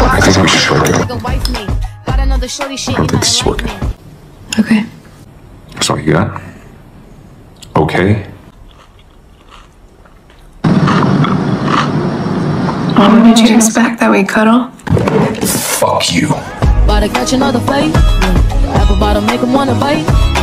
I think we should try to. Got another shorty shit. I don't think this is working. Okay. That's all you got? Okay. What did you expect that we cuddle? Fuck you. About to catch another fight. The apple bottom make him wanna bite.